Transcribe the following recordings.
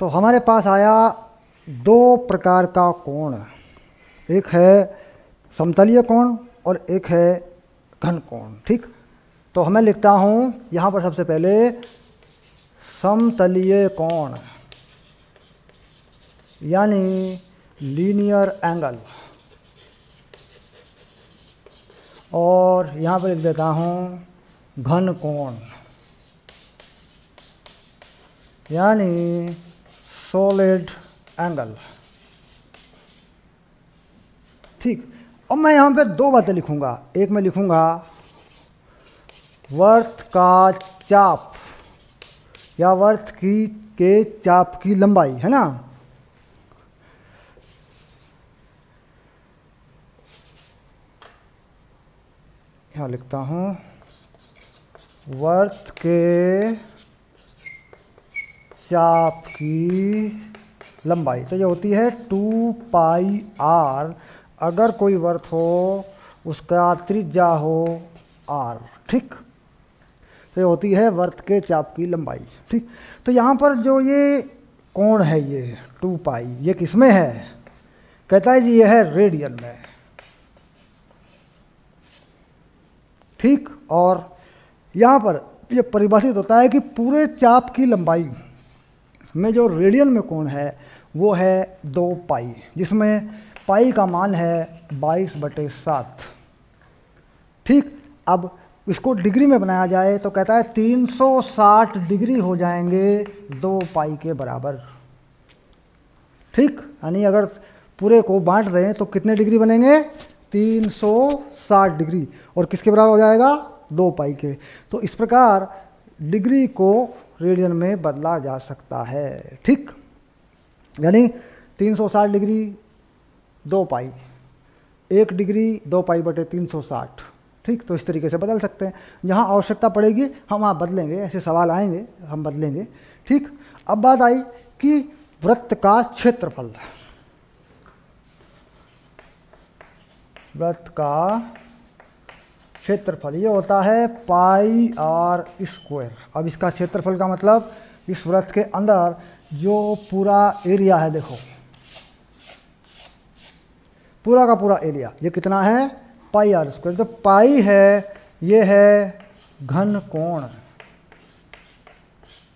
तो हमारे पास आया दो प्रकार का कोण। एक है समतलीय कोण और एक है घन कोण, ठीक? तो हमें लिखता हूँ, यहाँ पर सबसे पहले समतलीय कोण, यानी लीनियर एंगल। और यहाँ पर लिख देता हूँ घन कोण, यानी सॉलिड एंगल ठीक, अब मैं यहाँ पे दो बातें लिखूँगा। एक मैं लिखूँगा, वर्थ का चाप, या वर्थ की, के चाप की लंबाई, है ना? यहाँ लिखता हूँ, वर्थ के चाप की लंबाई तो ये होती है टू पाई आर। अगर कोई वर्थ हो, उसका त्रिज्या हो आर, ठीक? तो ये होती है वर्थ के चाप की लंबाई, ठीक? तो यहाँ पर जो ये कोण है ये, टू पाई, ये किसमें है? कहता है जी ये है रेडियन में, ठीक? और यहाँ पर ये परिभाषित होता है कि पूरे चाप की लंबाई में जो रेडियन में कोण है, वो है दो पाई जिसमें पाई का मान है बाईस बटे सात। ठीक, अब इसको डिग्री में बनाया जाए तो कहता है 360 डिग्री हो जाएँगे दो पाई के बराबर। ठीक, यानी अगर पूरे को बांट दें तो कितने डिग्री बनेंगे? 360 डिग्री और किसके बराबर हो जाएगा? दो पाई के। तो इस प्रकार डिग्री को रेडियन में बदला जा सकता है। ठीक? यानी 360 डिग्री दो पाई। एक डिग्री दो पाई बटे 360 ठीक? तो इस तरीके से बदल सकते हैं। जहाँ आवश्यकता पड़ेगी, हम वहाँ बदलेंगे। ऐसे सवाल आएँगे, हम बदलेंगे। ठीक? अब बात आई कि वृत्त का क्षेत्रफल। वृत्त का क्षेत्रफल, ये होता है पाई आर स्क्वायर। अब इसका क्षेत्रफल का मतलब इस व्रत के अंदर जो पूरा एरिया है, देखो। पूरा का पूरा एरिया, ये कितना है? Pi r square. तो पाई है, ये है घन कोण।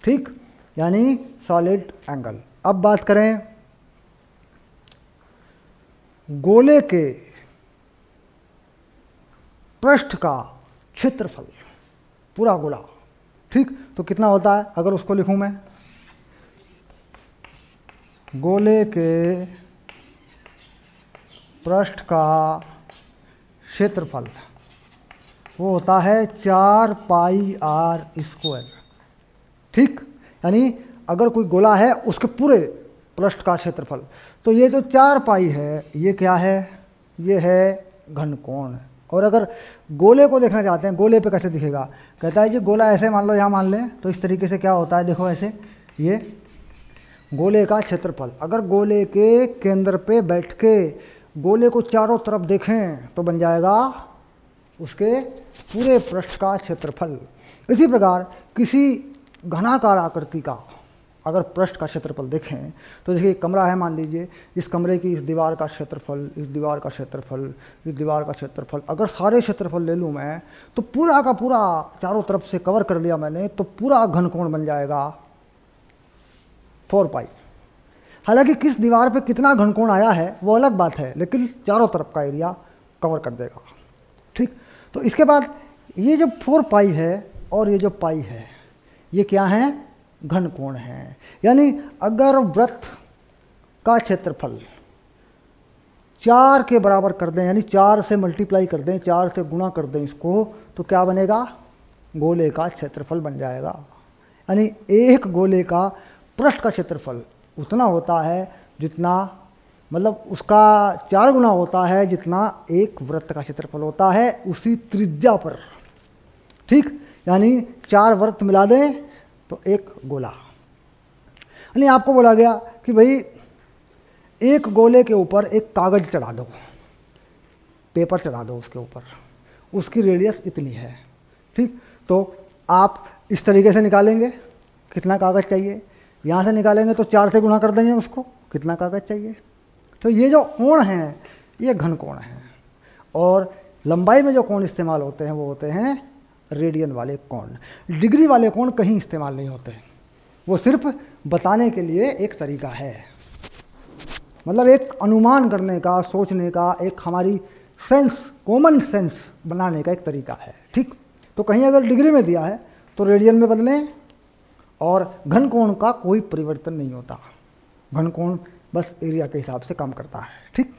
ठीक? यानी सॉलिड एंगल। अब बात करें गोले के पृष्ठ का क्षेत्रफल, पूरा गोला। ठीक? तो कितना होता है अगर उसको लिखूं मैं? गोले के पृष्ठ का क्षेत्रफल, वो होता है चार पाई आर स्क्वायर। ठीक? यानी अगर कोई गोला है, उसके पूरे पृष्ठ का क्षेत्रफल। तो ये जो चार पाई है, ये क्या है? ये है घन कोण और अगर गोले को देखना चाहते हैं, गोले पे कैसे दिखेगा? कहता है जी गोला ऐसे मान लो, यहाँ मान लें। तो इस तरीके से क्या होता है, देखो ऐसे, ये गोले का क्षेत्रफल। अगर गोले के केंद्र पे बैठ के गोले को चारों तरफ़ देखें तो बन जाएगा उसके पूरे पृष्ठ का क्षेत्रफल। इसी प्रकार किसी घनाकार आकृति का अगर पृष्ठ का क्षेत्रफल देखें तो देखिए कमरा है, मान लीजिए, इस कमरे की इस दीवार का क्षेत्रफल, इस दीवार का क्षेत्रफल, इस दीवार का क्षेत्रफल, अगर सारे क्षेत्रफल ले लूँ मैं तो पूरा का पूरा चारों तरफ़ से कवर कर लिया मैंने तो पूरा घनकोण बन जाएगा फोर पाई। हालाँकि किस दीवार पे कितना घनकोण आया है, वो अलग बात है, लेकिन चारों तरफ़ का एरिया कवर कर देगा। ठीक? तो इसके बाद ये जो फोर पाई है और ये जो पाई है, ये क्या है? घन कोण है। यानी अगर व्रत का क्षेत्रफल चार के बराबर कर दें, यानी चार से मल्टीप्लाई कर दें, चार से गुणा कर दें इसको तो क्या बनेगा? गोले का क्षेत्रफल बन जाएगा। यानी एक गोले का पृष्ठ का क्षेत्रफल उतना होता है जितना मतलब उसका चार गुना होता है जितना एक वृत्त का क्षेत्रफल होता है, उसी त्रिज्या पर। ठीक? यानी चार वृत्त मिला दें तो एक गोला। यानी आपको बोला गया कि भाई, एक गोले के ऊपर एक कागज़ चढ़ा दो। पेपर चढ़ा दो उसके ऊपर। उसकी रेडियस इतनी है। ठीक? तो आप इस तरीके से निकालेंगे। कितना कागज़ चाहिए? यहाँ से निकालेंगे तो चार से गुणा कर देंगे उसको। कितना कागज़ चाहिए? तो ये जो कोण हैं, ये घन कोण हैं। और लंबाई में जो कोण इस्तेमाल होते हैं, वो होते हैं रेडियन वाले कोण। डिग्री वाले कोण कहीं इस्तेमाल नहीं होते। वो सिर्फ़ बताने के लिए एक तरीका है। मतलब एक अनुमान करने का, सोचने का, एक हमारी सेंस कॉमन सेंस बनाने का एक तरीका है। ठीक? तो कहीं अगर डिग्री में दिया है तो रेडियन में बदलें और घन कोण का कोई परिवर्तन नहीं होता। घन कोण बस एरिया के हिसाब से काम करता है। ठीक?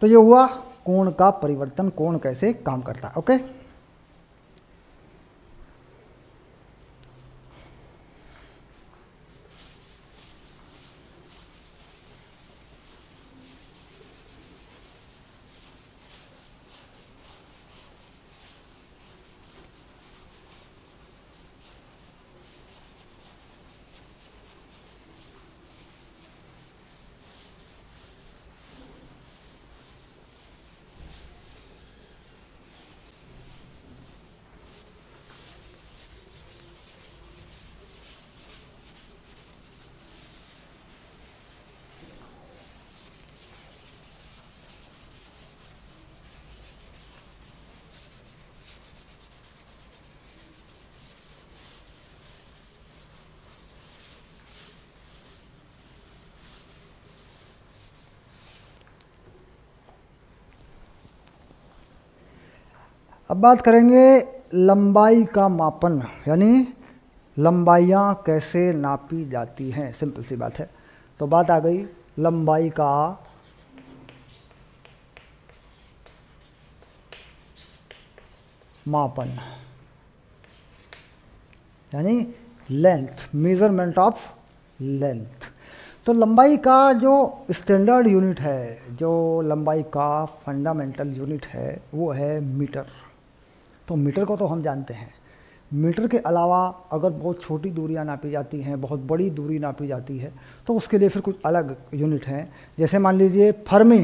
तो ये हुआ कोण का परिवर्तन, कोण कैसे काम करता है। ओके? अब बात करेंगे लंबाई का मापन, यानी लंबाइयाँ कैसे नापी जाती हैं। सिंपल सी बात है। तो बात आ गई लंबाई का मापन, यानी लेंथ मेज़रमेंट ऑफ़ लेंथ तो लंबाई का जो स्टैंडर्ड यूनिट है, जो लंबाई का फंडामेंटल यूनिट है, वो है मीटर तो मीटर को तो हम जानते हैं। मीटर के अलावा अगर बहुत छोटी दूरियाँ नापी जाती हैं, बहुत बड़ी दूरी नापी जाती है तो उसके लिए फिर कुछ अलग यूनिट हैं। जैसे मान लीजिए फर्मी।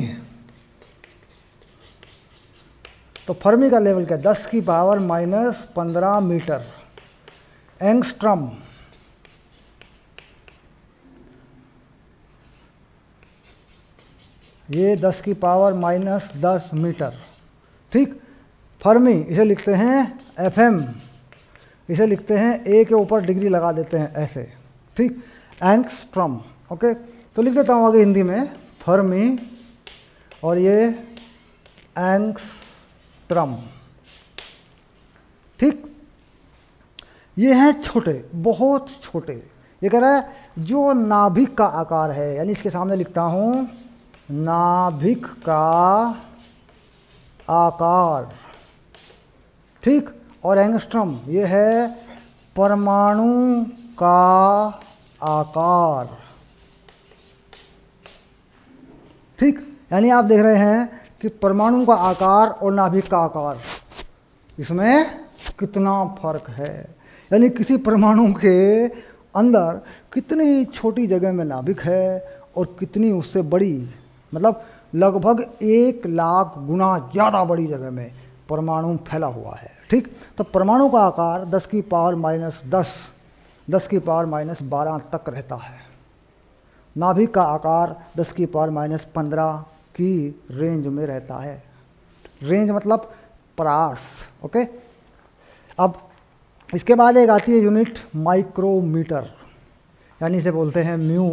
तो फर्मी का लेवल क्या? दस की पावर माइनस पंद्रह मीटर। एंगस्ट्रम। ये दस की पावर माइनस दस मीटर। ठीक? फर्मी, इसे लिखते हैं एफ़ एम इसे लिखते हैं ए के ऊपर डिग्री लगा देते हैं ऐसे, ठीक? Angstrom, okay? तो लिख देता हूँ आगे हिंदी में, फर्मी, और ये एंगस्ट्रम, ठीक? ये हैं छोटे, बहुत छोटे। ये कह रहा है, जो नाभिक का आकार है, यानी इसके सामने लिखता हूँ, नाभिक का आकार। ठीक? और एंगस्ट्रम, ये है परमाणु का आकार। ठीक? यानी आप देख रहे हैं कि परमाणु का आकार और नाभिक का आकार, इसमें कितना फ़र्क है? यानी किसी परमाणु के अंदर कितनी छोटी जगह में नाभिक है और कितनी उससे बड़ी मतलब लगभग एक लाख गुना ज़्यादा बड़ी जगह में परमाणु फैला हुआ है, ठीक? तो परमाणु का आकार 10 की पावर माइनस दस दस की पावर माइनस बारह तक रहता है। नाभिक का आकार 10 की पावर माइनस पंद्रह की रेंज में रहता है। रेंज मतलब परास ओके अब इसके बाद एक आती है यूनिट माइक्रोमीटर यानी इसे बोलते हैं म्यू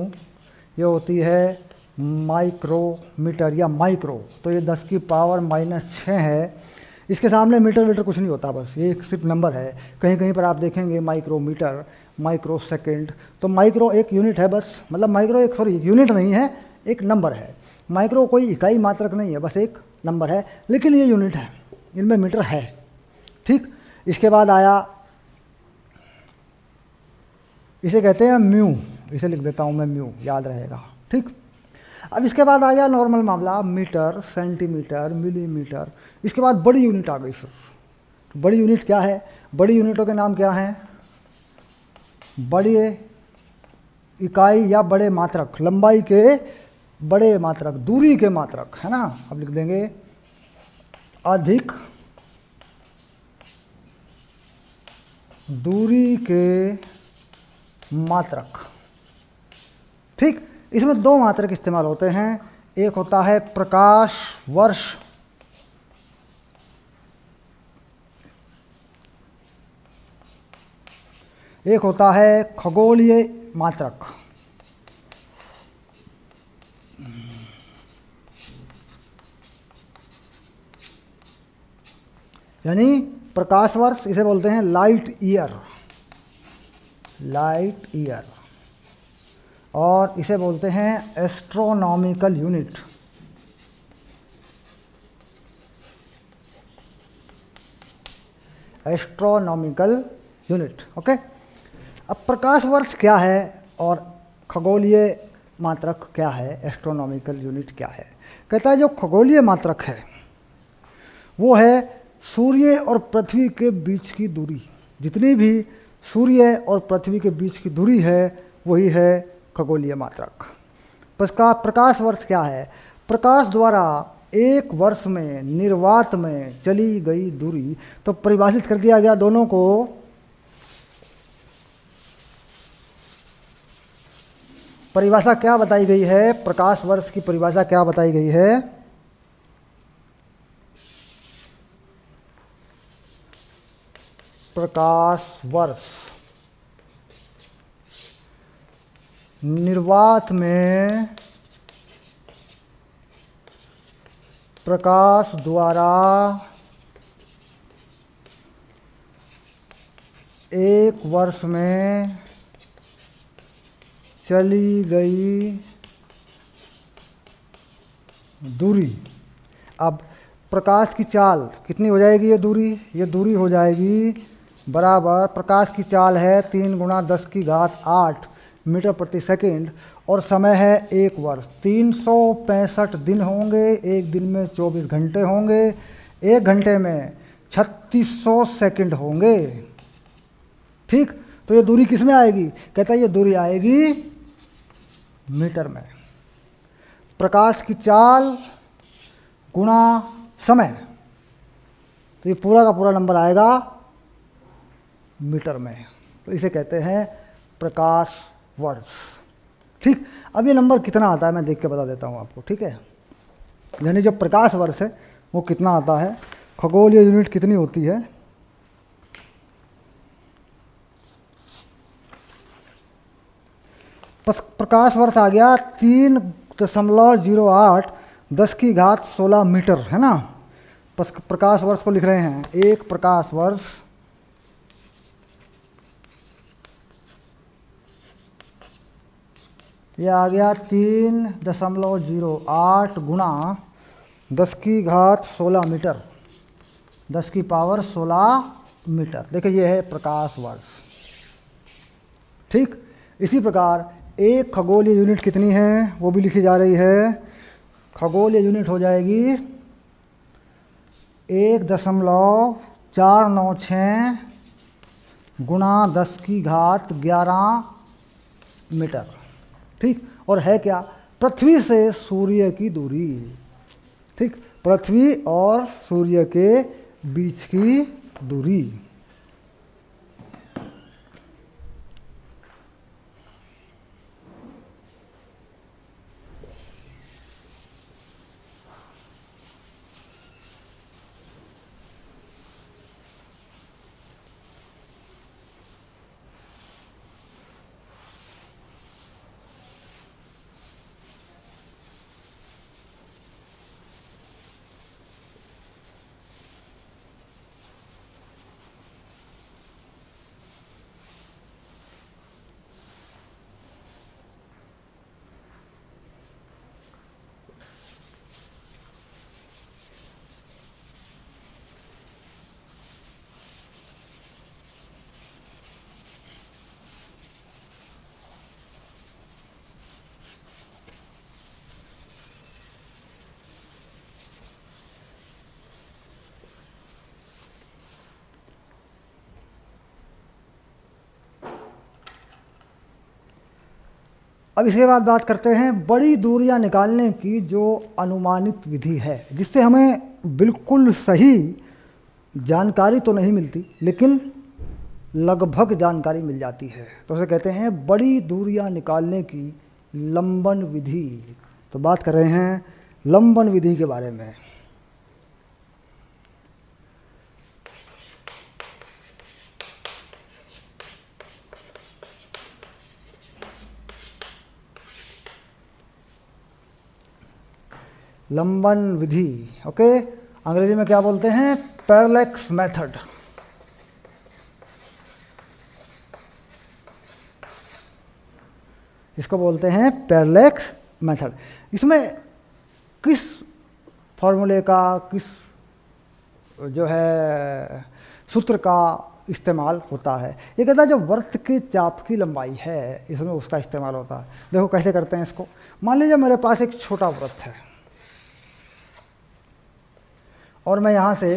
ये होती है माइक्रोमीटर या माइक्रो तो ये 10 की पावर माइनस छः है। इसके सामने मीटर वीटर कुछ नहीं होता, बस ये सिर्फ़ नंबर है। कहीं कहीं पर आप देखेंगे माइक्रोमीटर माइक्रो सेकेंड तो माइक्रो एक यूनिट है बस मतलब माइक्रो एक, सॉरी, यूनिट नहीं है, एक नंबर है। माइक्रो कोई इकाई मात्रक नहीं है, बस एक नंबर है, लेकिन ये यूनिट है, इनमें मीटर है, ठीक? इसके बाद आया, इसे कहते हैं म्यू, इसे लिख देता हूँ मैं म्यू, याद रहेगा, ठीक? अब इसके बाद आ गया नॉर्मल मामला, मीटर सेंटीमीटर मिलीमीटर इसके बाद बड़ी यूनिट आ गई फिर। तो बड़ी यूनिट क्या है? बड़ी यूनिटों के नाम क्या हैं? बड़ी इकाई या बड़े मात्रक। लंबाई के बड़े मात्रक, दूरी के मात्रक, है ना? अब लिख देंगे। अधिक दूरी के मात्रक। ठीक? इसमें दो मात्रक इस्तेमाल होते हैं। एक होता है प्रकाश वर्ष। एक होता है खगोलीय मात्रक। यानी प्रकाश वर्ष इसे बोलते हैं लाइट ईयर। Light year. और इसे बोलते हैं astronomical unit astronomical unit okay अब प्रकाश वर्ष क्या है और खगोलीय मात्रक क्या है? एस्ट्रोनॉमिकल यूनिट क्या है? कहता है जो खगोलीय मात्रक है, वो है सूर्य और पृथ्वी के बीच की दूरी। जितनी भी सूर्य और पृथ्वी के बीच की दूरी है, वही है खगोलीय मात्रक। प्रकाश प्रकाश वर्ष क्या है? प्रकाश द्वारा एक वर्ष में, निर्वात में चली गई दूरी। तो परिभाषित कर दिया गया दोनों को। परिभाषा क्या बताई गई है? प्रकाश वर्ष की परिभाषा क्या बताई गई है? प्रकाश वर्ष। निर्वात में प्रकाश द्वारा एक वर्ष में चली गई दूरी। अब प्रकाश की चाल कितनी हो जाएगी ये दूरी? ये दूरी हो जाएगी बराबर, प्रकाश की चाल है तीन गुणा दस की घात आठ। मीटर प्रति सेकंड, और समय है एक वर्ष। तीन सौ पैंसठ दिन होंगे, एक दिन में चौबीस घंटे होंगे। एक घंटे में छत्तीस सौ सेकेंड होंगे। ठीक? तो ये दूरी किसमें आएगी? कहता है ये दूरी आएगी मीटर में। प्रकाश की चाल गुणा समय। तो ये पूरा का पूरा नंबर आएगा मीटर में। तो इसे कहते हैं प्रकाश वर्ष ठीक? अब ये नंबर कितना आता है मैं देख के बता देता हूँ आपको, ठीक है? यानी जो प्रकाश वर्ष है, वो कितना आता है? खगोलीय यूनिट कितनी होती है? प्रकाश वर्ष आ गया तीन दशमलव ज़ीरो आठ दस की घात सोलह मीटर, है ना? प्रकाश वर्ष को लिख रहे हैं। एक प्रकाश वर्ष ये आ गया तीन दशमलव ज़ीरो आठ गुणा दस की घात सोलह मीटर। दस की पावर सोलह मीटर। देखिए, ये है प्रकाश वर्ष। ठीक, इसी प्रकार एक खगोलीय यूनिट कितनी है, वो भी लिखी जा रही है। खगोलीय यूनिट हो जाएगी एक दशमलव चार नौ छः गुणा दस की घात ग्यारह मीटर। ठीक? और है क्या? पृथ्वी से सूर्य की दूरी। ठीक? पृथ्वी और सूर्य के बीच की दूरी। अब इसके बाद बात करते हैं बड़ी दूरियाँ निकालने की जो अनुमानित विधि है, जिससे हमें बिल्कुल सही जानकारी तो नहीं मिलती, लेकिन लगभग जानकारी मिल जाती है। तो उसे कहते हैं बड़ी दूरियाँ निकालने की लंबन विधि। तो बात कर रहे हैं लंबन विधि के बारे में। लंबन विधि ओके अंग्रेज़ी में क्या बोलते हैं? Parallax method. इसको बोलते हैं पैरलेक्स मेथड। इसमें किस फॉर्मूले का, किस जो है, सूत्र का इस्तेमाल होता है? ये कहता है जो वर्त के चाप की लंबाई है, इसमें उसका इस्तेमाल होता है। देखो कैसे करते हैं इसको। मान लीजिए मेरे पास एक छोटा व्रत है। और मैं यहाँ से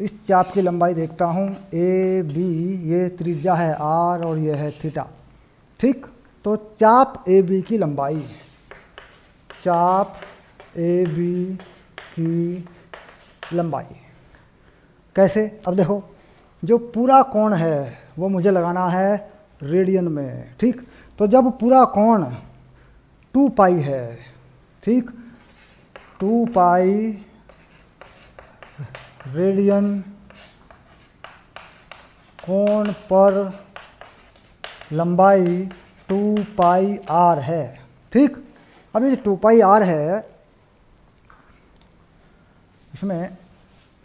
इस चाप की लंबाई देखता हूँ। ए बी ये त्रिज्या है आर और ये है थीटा ठीक? तो चाप ए बी की लंबाई। चाप ए बी की लंबाई। कैसे? अब देखो, जो पूरा कोण है, वो मुझे लगाना है रेडियन में। ठीक? तो जब पूरा कोण टू पाई है, ठीक? टू पाई रेडियन कोण पर लंबाई टू पाई आर है। ठीक? अब ये टू पाई आर है, इसमें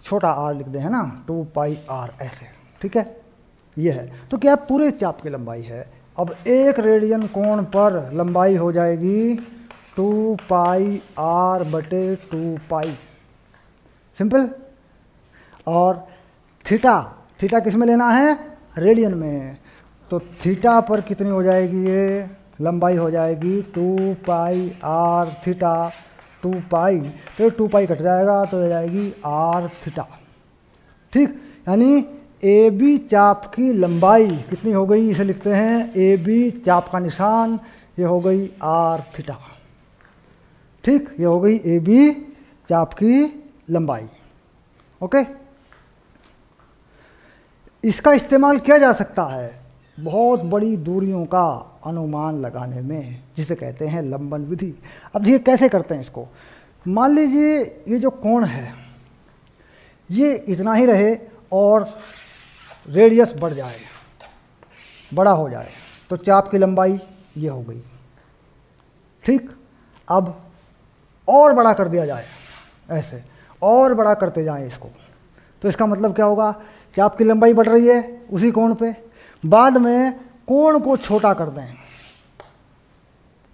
छोटा आर लिख दे, है ना? टू पाई आर ऐसे। ठीक है? ये है। तो क्या पूरे चाप की लंबाई है? अब एक रेडियन कोण पर लंबाई हो जाएगी टू पाई आर बटे टू पाई। सिंपल? और थीटा थीटा किसमें लेना है? रेडियन में। तो थीटा पर कितनी हो जाएगी ये? लंबाई हो जाएगी two pi r theta, two pi. तो टू पाई कट जाएगा तो हो जाएगी आर थीटा। ठीक, यानी ए बी चाप की लंबाई कितनी हो गई? इसे लिखते हैं ए बी चाप का निशान, ये हो गई आर थीटा। ठीक, ये हो गई ए बी चाप की लंबाई। ओके? इसका इस्तेमाल किया जा सकता है बहुत बड़ी दूरियों का अनुमान लगाने में, जिसे कहते हैं लंबन विधि। अब ये कैसे करते हैं इसको? मान लीजिए ये जो कोण है, ये इतना ही रहे और रेडियस बढ़ जाए, बड़ा हो जाए तो चाप की लंबाई ये हो गई। ठीक? अब और बड़ा कर दिया जाए, ऐसे, और बड़ा करते जाएँ इसको। तो इसका मतलब क्या होगा? चाप की लंबाई बढ़ रही है? उसी कोण पे। बाद में कोण को छोटा कर दें।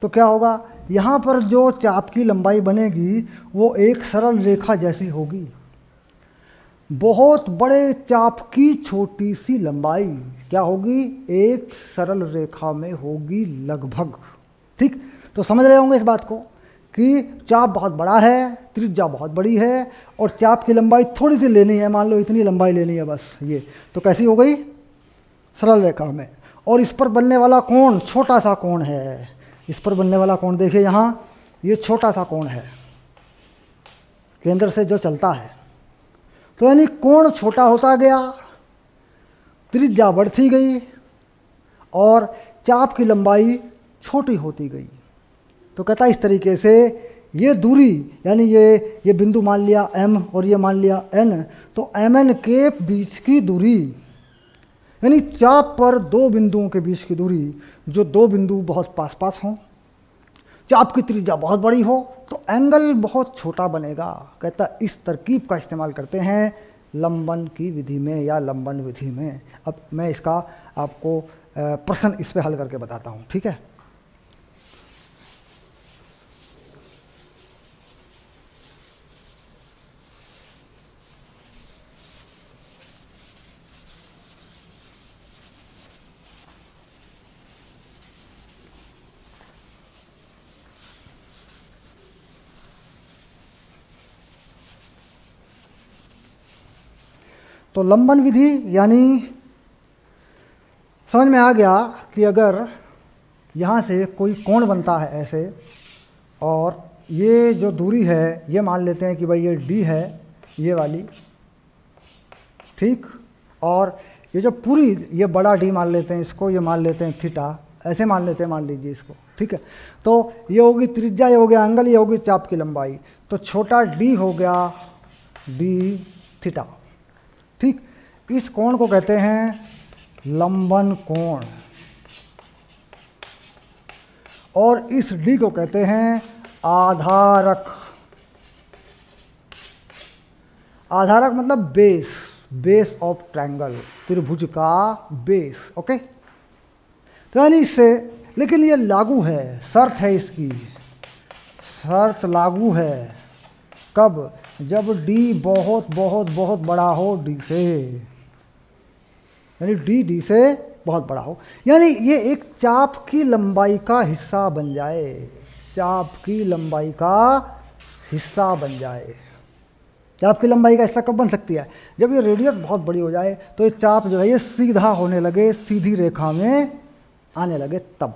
तो क्या होगा? यहाँ पर जो चाप की लंबाई बनेगी, वो एक सरल रेखा जैसी होगी। बहुत बड़े चाप की छोटी सी लंबाई क्या होगी? एक सरल रेखा में होगी लगभग। ठीक? तो समझ रहे होंगे इस बात को? कि चाप बहुत बड़ा है, त्रिज्या बहुत बड़ी है और चाप की लंबाई थोड़ी सी लेनी है, मान लो इतनी लंबाई लेनी है बस, ये। तो कैसी हो गई? सरल रेखा में। और इस पर बनने वाला कोण छोटा सा कोण है। इस पर बनने वाला कोण देखिए यहाँ, ये छोटा सा कोण है। केंद्र से जो चलता है। तो यानी कोण छोटा होता गया, त्रिज्या बढ़ती गई और चाप की लंबाई छोटी होती गई। तो कहता है इस तरीके से ये दूरी, यानी ये ये बिंदु मान लिया m और ये मान लिया n तो एम एन के बीच की दूरी, यानी चाप पर दो बिंदुओं के बीच की दूरी, जो दो बिंदु बहुत पास पास हों, चाप की त्रिज्या बहुत बड़ी हो तो एंगल बहुत छोटा बनेगा। कहता इस तरकीब का इस्तेमाल करते हैं लंबन की विधि में या लंबन विधि में। अब मैं इसका आपको प्रश्न इस पर हल करके बताता हूँ, ठीक है? तो लंबन विधि यानी समझ में आ गया कि अगर यहाँ से कोई कोण बनता है ऐसे और ये जो दूरी है, ये मान लेते हैं कि भाई ये डी है, ये वाली, ठीक? और ये जो पूरी, ये बड़ा डी मान लेते हैं इसको, ये मान लेते हैं थीटा ऐसे मान लेते हैं, मान लीजिए इसको, ठीक है? तो ये होगी त्रिज्या, ये हो गया एंगल ये होगी चाप की लंबाई तो छोटा डी हो गया डी थीटा ठीक? इस कोण को कहते हैं लंबन कोण। और इस डी को कहते हैं आधारक। आधारक मतलब बेस बेस ऑफ़ ट्रायंगल त्रिभुज का बेस, ओके? तो यानी इससे, लेकिन ये लागू है, शर्त है इसकी। शर्त लागू है। कब? जब डी बहुत बहुत बहुत बड़ा हो, डी से, यानी डी डी से बहुत बड़ा हो, यानी ये एक चाप की लंबाई का हिस्सा बन जाए, चाप की लंबाई का हिस्सा बन जाए। चाप की लंबाई का हिस्सा कब बन सकती है? जब ये रेडियस बहुत बड़ी हो जाए तो ये चाप जो है ये सीधा होने लगे, सीधी रेखा में आने लगे तब।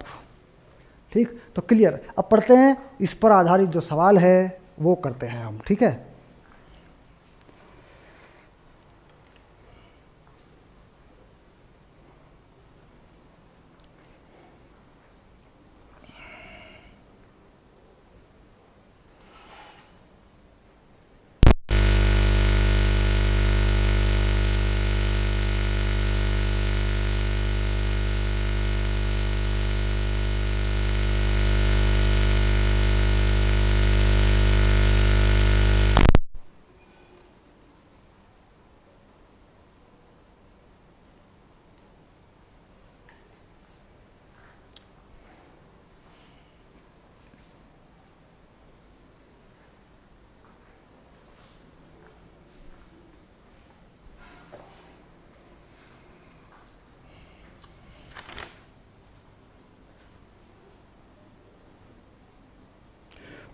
ठीक? तो क्लियर? अब पढ़ते हैं, इस पर आधारित जो सवाल है, वो करते हैं हम, ठीक है?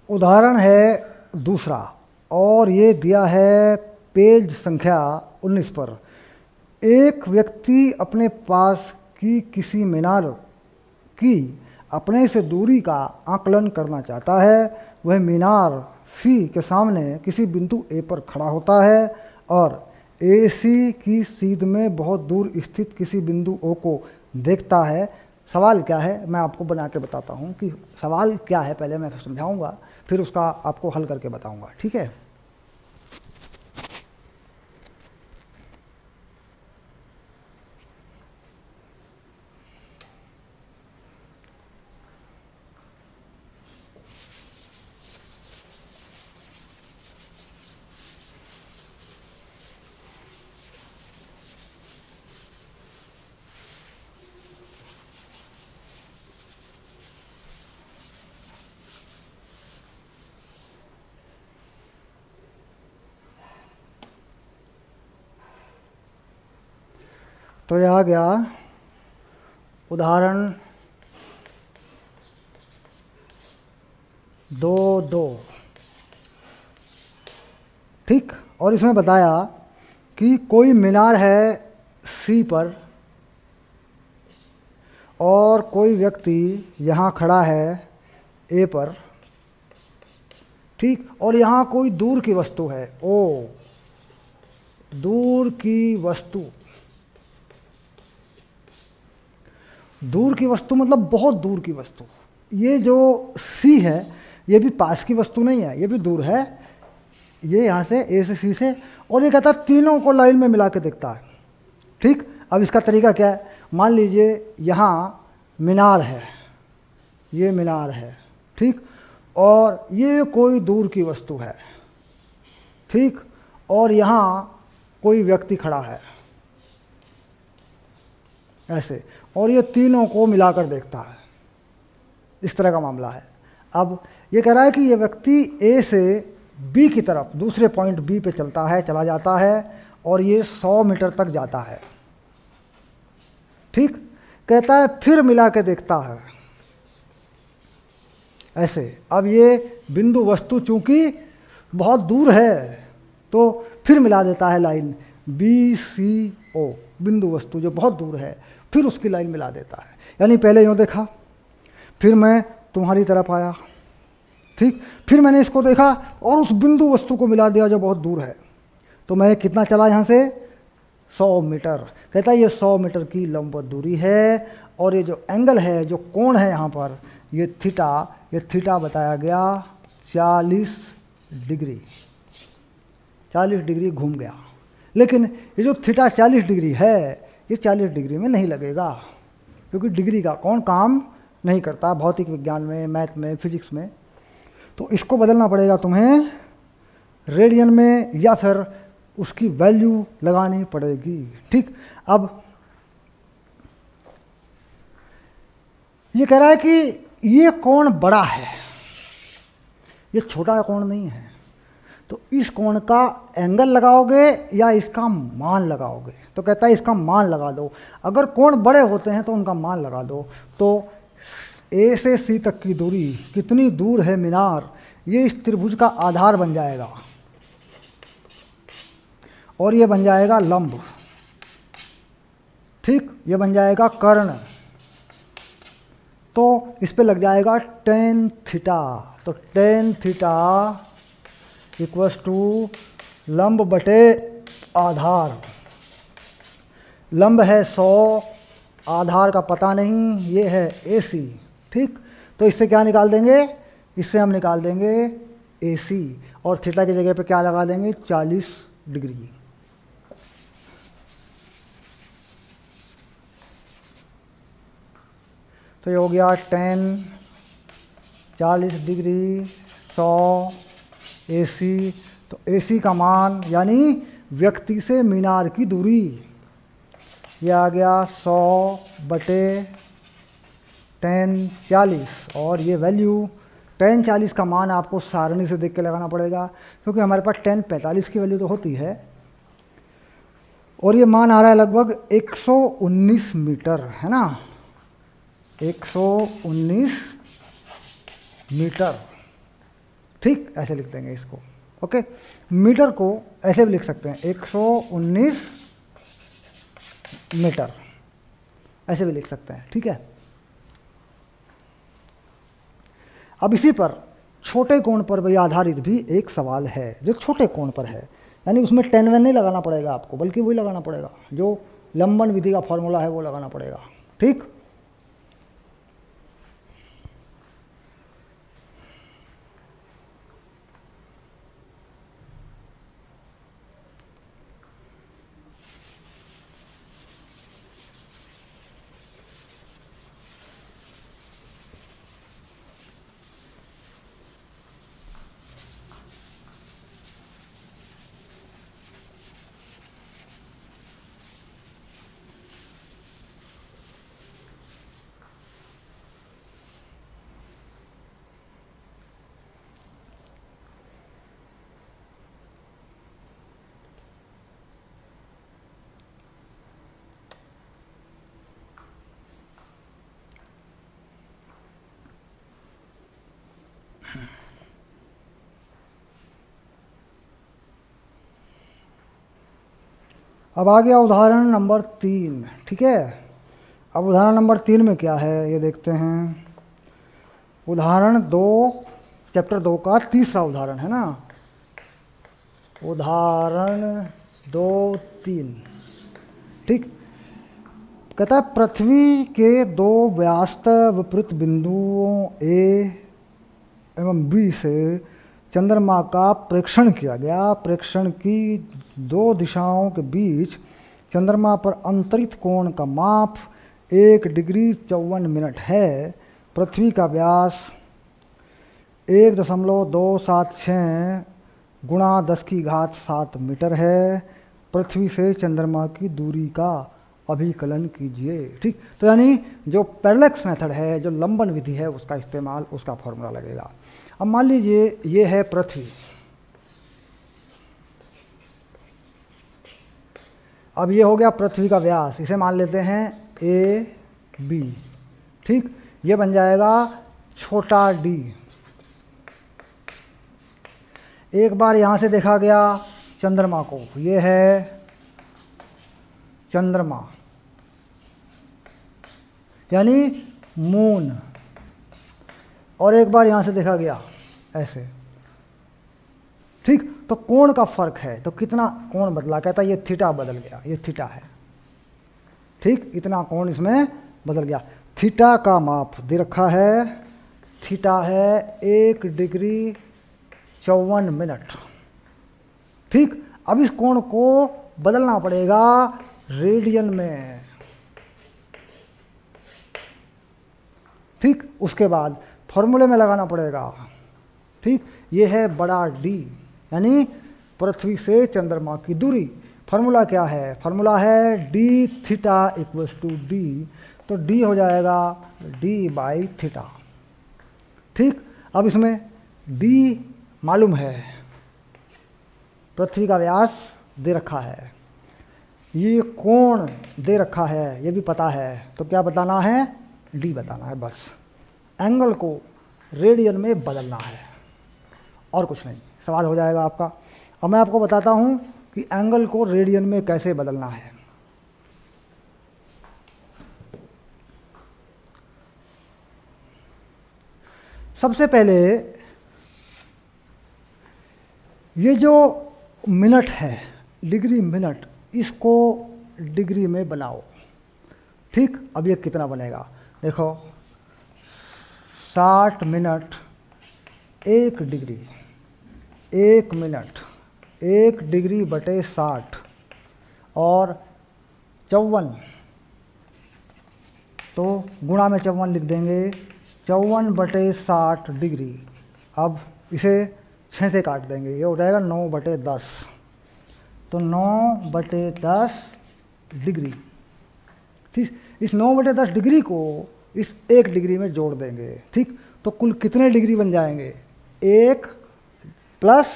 उदाहरण है दूसरा, और ये दिया है पेज संख्या 19 पर। एक व्यक्ति अपने पास की किसी मीनार की अपने से दूरी का आकलन करना चाहता है। वह मीनार सी के सामने किसी बिंदु ए पर खड़ा होता है और ए सी की सीध में बहुत दूर स्थित किसी बिंदु ओ को देखता है। सवाल क्या है, मैं आपको बना के बताता हूँ कि सवाल क्या है, पहले मैं समझाऊँगा, फिर उसका आपको हल करके बताऊँगा, ठीक है? तो यह आ गया उदाहरण दो दो। ठीक, और इसमें बताया कि कोई मीनार है सी पर और कोई व्यक्ति यहाँ खड़ा है ए पर। ठीक, और यहाँ कोई दूर की वस्तु है, ओ, दूर की वस्तु। दूर की वस्तु मतलब बहुत दूर की वस्तु। ये जो सी है, ये भी पास की वस्तु नहीं है, ये भी दूर है। ये यहाँ से ए से सी से, और ये कहता है तीनों को लाइन में मिला के देखता है। ठीक? अब इसका तरीका क्या है? मान लीजिए यहाँ मीनार है। ये मीनार है। ठीक? और ये कोई दूर की वस्तु है। ठीक? और यहाँ कोई व्यक्ति खड़ा है। ऐसे। और ये तीनों को मिलाकर देखता है। इस तरह का मामला है। अब ये कह रहा है कि ये व्यक्ति ए से बी की तरफ़, दूसरे पॉइंट बी पे चलता है, चला जाता है और ये सौ मीटर तक जाता है। ठीक? कहता है, फिर मिला के देखता है। ऐसे। अब ये बिंदु वस्तु चूँकि बहुत दूर है तो फिर मिला देता है लाइन बी सी ओ बिंदु वस्तु जो बहुत दूर है। फिर उसकी लाइन मिला देता है। यानी पहले यूँ देखा, फिर मैं तुम्हारी तरफ़ आया, ठीक? फिर मैंने इसको देखा और उस बिंदु वस्तु को मिला दिया जो बहुत दूर है। तो मैं कितना चला यहाँ से? सौ मीटर। कहता है, ये सौ मीटर की लंबवत दूरी है और ये जो एंगल है, जो कोण है यहाँ पर, ये थीटा ये थीटा बताया गया, चालीस डिग्री चालीस डिग्री घूम गया। लेकिन ये जो थीटा चालीस डिग्री है ये चालीस डिग्री में नहीं लगेगा। क्योंकि डिग्री का कौन काम नहीं करता भौतिक विज्ञान में, मैथ में, फिजिक्स में। तो इसको बदलना पड़ेगा तुम्हें रेडियन में या फिर उसकी वैल्यू लगानी पड़ेगी। ठीक? अब ये कह रहा है कि ये कोण बड़ा है। ये छोटा कोण नहीं है। तो इस कोण का एंगल लगाओगे या इसका मान लगाओगे? तो कहता है, इसका मान लगा दो। अगर कोण बड़े होते हैं तो उनका मान लगा दो। तो ए से सी तक की दूरी कितनी दूर है मीनार? ये इस त्रिभुज का आधार बन जाएगा। और ये बन जाएगा लंब। ठीक? ये बन जाएगा कर्ण। तो इस पे लग जाएगा टेन थीटा तो टेन थीटा इक्वस टू लंब बटे आधार। लंब है सौ, आधार का पता नहीं, ये है ए सी ठीक? तो इससे क्या निकाल देंगे? इससे हम निकाल देंगे ए सी और थीटा की जगह पे क्या लगा देंगे? चालीस डिग्री। तो ये हो गया टेन, चालीस डिग्री, सौ ए सी तो ए सी का मान यानी व्यक्ति से मीनार की दूरी। ये आ गया सौ बटे टेन चालीस, और ये वैल्यू टेन चालीस का मान आपको सारणी से देख के लगाना पड़ेगा, क्योंकि हमारे पास टेन पैंतालीस की वैल्यू तो होती है। और ये मान आ रहा है लगभग 119 मीटर, है ना? 119 मीटर। ठीक ऐसे लिख देंगे इसको ओके मीटर को ऐसे भी लिख सकते हैं 119 मीटर, ऐसे भी लिख सकते हैं, ठीक है? अब इसी पर छोटे कोण पर भी आधारित भी एक सवाल है, जो छोटे कोण पर है, यानी उसमें टेन वेन नहीं लगाना पड़ेगा आपको, बल्कि वही लगाना पड़ेगा, जो लंबन विधि का फॉर्मूला है वो लगाना पड़ेगा, ठीक? अब आ गया उदाहरण नंबर तीन, ठीक है? अब उदाहरण नंबर तीन में क्या है? ये देखते हैं। उदाहरण दो, चैप्टर दो का तीसरा उदाहरण है ना? उदाहरण दो तीन, ठीक? कहता है, पृथ्वी के दो व्यास्त विपरीत बिंदुओं ए एवं बी से चंद्रमा का प्रेक्षण किया गया। प्रेक्षण की दो दिशाओं के बीच चंद्रमा पर अंतरित कोण का माप एक डिग्री चौवन मिनट है। पृथ्वी का व्यास एक दशमलव दो सात छः गुणा दस की घात सात मीटर है। पृथ्वी से चंद्रमा की दूरी का अभिकलन कीजिए। ठीक? तो यानी जो पैरलेक्स मेथड है, जो लंबन विधि है, उसका इस्तेमाल, उसका फॉर्मूला लगेगा। अब मान लीजिए, ये है पृथ्वी। अब ये हो गया पृथ्वी का व्यास। इसे मान लेते हैं ए, बी। ठीक? ये बन जाएगा छोटा डी। एक बार यहाँ से देखा गया चंद्रमा को। ये है चंद्रमा। यानी मून और एक बार यहाँ से देखा गया, ऐसे। ठीक? तो कोण का फ़र्क है। तो कितना कोण बदला? कहता है, ये थीटा बदल गया, ये थीटा है। ठीक? इतना कोण इसमें बदल गया। थीटा का माप दे रखा है। थीटा है एक डिग्री चौवन मिनट। ठीक? अब इस कोण को बदलना पड़ेगा रेडियन में। ठीक? उसके बाद फॉर्मूले में लगाना पड़ेगा। ठीक? ये है बड़ा डी यानी पृथ्वी से चंद्रमा की दूरी। फार्मूला क्या है? फार्मूला है D theta equals to D तो डी हो जाएगा डी बाई थीटा ठीक? अब इसमें डी मालूम है। पृथ्वी का व्यास दे रखा है। ये कोण दे रखा है, ये भी पता है। तो क्या बताना है? डी बताना है, बस। एंगल को रेडियन में बदलना है। और कुछ नहीं। सवाल हो जाएगा आपका। अब मैं आपको बताता हूँ कि एंगल को रेडियन में कैसे बदलना है। सबसे पहले ये जो मिनट है, डिग्री मिनट, इसको डिग्री में बनाओ। ठीक? अब ये कितना बनेगा? देखो, साठ मिनट, एक डिग्री, एक मिनट, एक डिग्री बटे साठ, और चौवन। तो गुणा में चौवन लिख देंगे, चौवन बटे साठ डिग्री। अब इसे छः से काट देंगे, ये हो जाएगा नौ बटे दस। तो नौ बटे दस डिग्री। ठीक इस नौ बटे दस डिग्री को इस एक डिग्री में जोड़ देंगे, ठीक? तो कुल कितने डिग्री बन जाएँगे? एक प्लस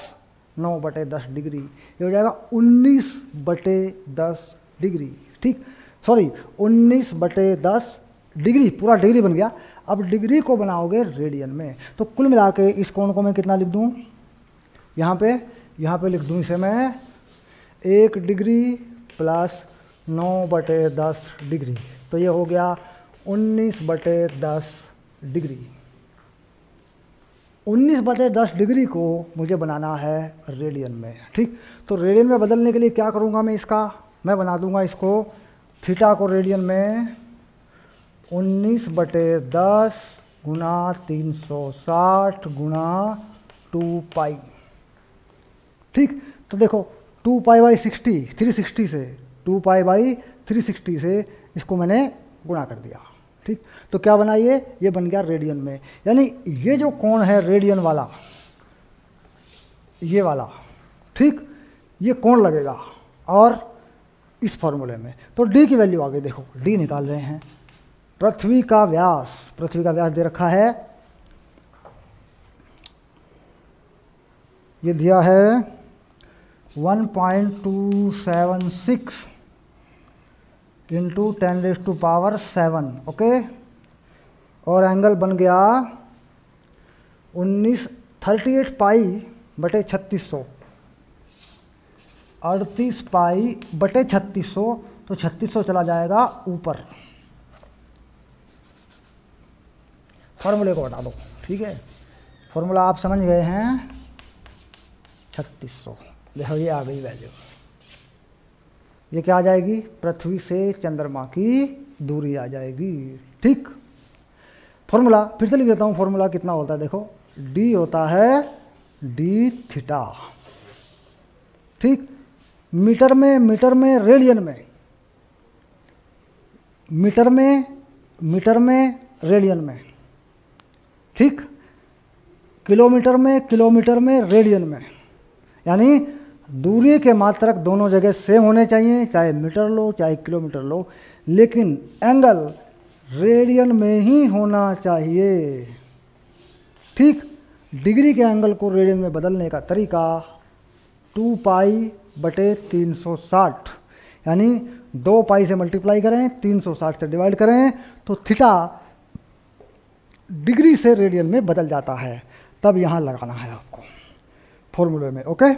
नौ बटे दस डिग्री, ये हो जाएगा उन्नीस बटे दस डिग्री, ठीक? सॉरी, उन्नीस बटे दस डिग्री, पूरा डिग्री बन गया। अब डिग्री को बनाओगे रेडियन में। तो कुल मिला के इस कोण को मैं कितना लिख दूँ? यहाँ पे यहाँ पे लिख दूँ इसे मैं, एक डिग्री प्लस नौ बटे दस डिग्री। तो ये हो गया उन्नीस बटे दस डिग्री। उन्नीस बटे दस डिग्री को मुझे बनाना है रेडियन में, ठीक? तो रेडियन में बदलने के लिए क्या करूँगा मैं इसका? मैं बना दूँगा इसको थीटा को रेडियन में उन्नीस बटे दस गुना तीन सौ साठ गुना टू पाई। ठीक? तो देखो, two pi by sixty, three sixty से two pi by three sixty से इसको मैंने गुणा कर दिया। ठीक? तो क्या बना ये? ये बन गया रेडियन में। यानी ये जो कोण है रेडियन वाला, ये वाला, ठीक? ये कोण लगेगा और इस फॉर्मूले में। तो डी की वैल्यू आगे देखो, डी निकाल रहे हैं। पृथ्वी का व्यास, पृथ्वी का व्यास दे रखा है। ये दिया है 1.276 into ten raise to power seven okay और एंगल बन गया उन्नीस थर्टी एट पाई बटे छत्तीस सौ। अड़तीस पाई बटे छत्तीस सौ तो छत्तीस सौ चला जाएगा ऊपर। फॉर्मूले को हटा दो, ठीक है? फॉर्मूला आप समझ गए हैं, छत्तीस सौ। देखो, ये आ गई वैल्यू ये क्या आ जाएगी? पृथ्वी से चंद्रमा की दूरी आ जाएगी। ठीक। फॉर्मूला, फिर से लिख देता हूँ, फॉर्मूला कितना होता है देखो। डी होता है डी थीटा। ठीक। मीटर में मीटर में, रेडियन में। मीटर में मीटर में, रेडियन में। ठीक। किलोमीटर में किलोमीटर में, रेडियन में। यानी दूरी के मात्रक दोनों जगह सेम होने चाहिए, चाहे मीटर लो, चाहे किलोमीटर लो, लेकिन एंगल रेडियन में ही होना चाहिए। ठीक डिग्री के एंगल को रेडियन में बदलने का तरीका टू पाई बटे तीन सौ साठ, यानी दो पाई से मल्टीप्लाई करें, तीन सौ साठ से डिवाइड करें तो थीटा डिग्री से रेडियन में बदल जाता है। तब यहाँ लगाना है आपको फॉर्मूले में ओके